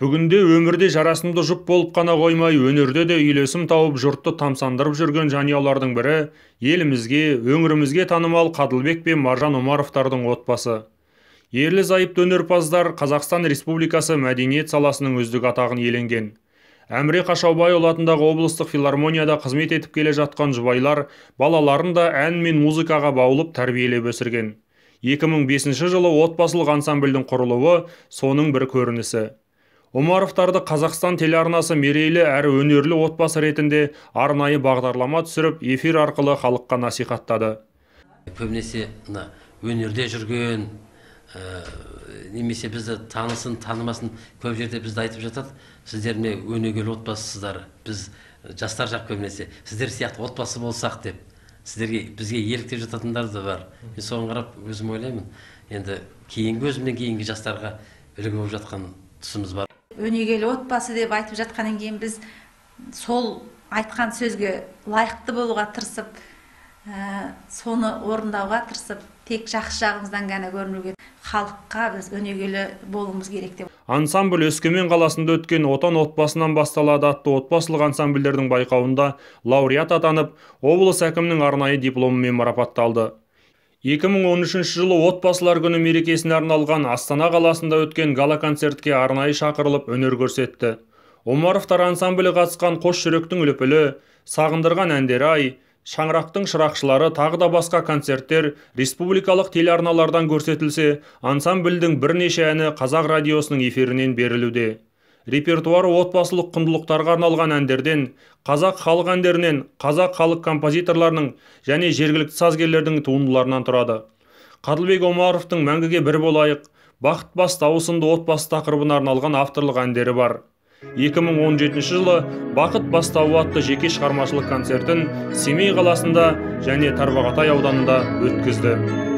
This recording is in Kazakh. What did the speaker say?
бүгінде өмірде жарасымды жұп болып қана қоймай өнерде де үйлесім тауып жұртты тамсандырып жүрген жанұялардың бірі елімізге өңірімізге танымал қадылбек пен маржан омаровтардың отбасы. Ерлі зайыпты өнерпаздар қазақстан республикасы мәдениет саласының үздік атағын иеленген. Әміре қашаубайұлы атындағы облыстық филармонияда қызмет етіп келе жатқан жұбайлар балаларын да ән мен музыкаға баулып тәрбиелеп өсірген. 2005 жылы отбасылық ансамбльдің құрылуы соның бір көрінісі. Омаровтарды қазақстан телеарнасы мерейлі әрі өнерлі отбасы ретінде арнайы бағдарлама түсіріп эфир арқылы халыққа насихаттады. Көбінесе мына өнерде жүрген ә, немесе бізді танысын танымасын көп жерде бізді айтып жатады. Сіздер міне өнегелі отбасысыздар біз жастар жақ көбінесе сіздер сияқты отбасы болсақ деп сіздерге бізге еліктеп жататындар да бар. Мен соған қарап өзім ойлаймын. Енді кейінгі өзімнен кейінгі жастарға үлгі болып жатқан тұсымыз бар. Өнегелі отбасы деп айтып жатқаннан кейін біз сол айтқан сөзге лайықты болуға тырысып ә, соны орындауға тырысып тек жақсы жағымыздан ғана көрінуге халыққа біз өнегелі болуымыз керек деп. Ансамбль өскемен қаласында өткен отан отбасынан басталады атты отбасылық ансамбльдердің байқауында лауреат атанып облыс әкімінің арнайы дипломымен марапатталды. 2013 жылы отбасылар күні мерекесіне арналған астана қаласында өткен гала концертке арнайы шақырылып өнер көрсетті. Омаровтар ансамблі қатысқан қос жүректің лүпілі сағындырған әндері ай шаңырақтың шырақшылары тағы да басқа концерттер республикалық телеарналардан көрсетілсе ансамбльдің бірнеше әні қазақ радиосының эфирінен берілуде. Репертуары отбасылық құндылықтарға арналған әндерден қазақ халық әндерінен қазақ халық композиторларының және жергілікті сазгерлердің туындыларынан тұрады. Қадылбек омаровтың мәңгіге бір болайық бақыт бастауы сынды отбасы тақырыбына арналған авторлық әндері бар. 2017 жылы бақыт бастауы атты жеке шығармашылық концертін семей қаласында және тарбағатай ауданында өткізді.